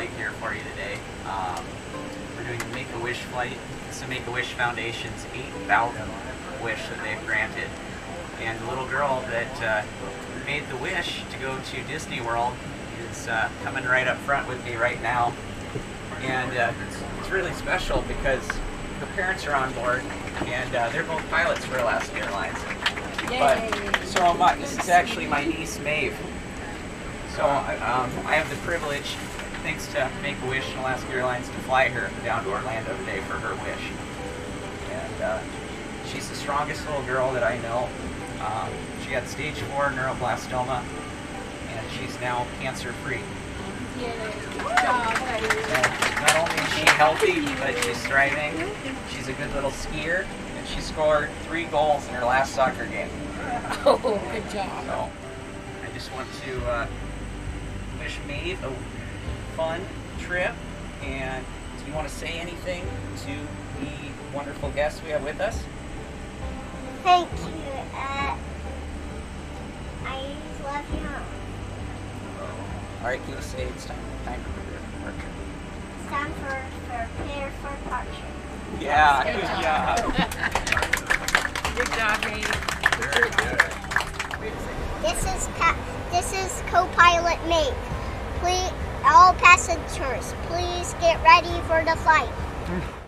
flight here for you today. Um, we're doing the Make-A-Wish flight. It's the Make-A-Wish Foundation's 8,000th wish that they've granted. And the little girl that uh, made the wish to go to Disney World is uh, coming right up front with me right now. And uh, it's, really special because her parents are on board and uh, they're both pilots for Alaska Airlines. But so am I. This is actually my niece Maeve. So um, I have the privilege, thanks to Make-A-Wish and Alaska Airlines, to fly her down to Orlando today for her wish. And uh, she's the strongest little girl that I know. Um, she had stage 4 neuroblastoma, and she's now cancer-free. Not only is she healthy, but she's thriving. She's a good little skier, and she scored three goals in her last soccer game. Oh, good job. So, I just want to uh, wish Maeve a fun trip. And do you want to say anything to the wonderful guests we have with us? Thank you. Uh, I love you. All right, can you say it's time, time for departure? It's time for prepare for departure. Yeah, Good good job. Good job, Maeve. Very good. This is pa- this is co-pilot Maeve. Passengers, please get ready for the flight.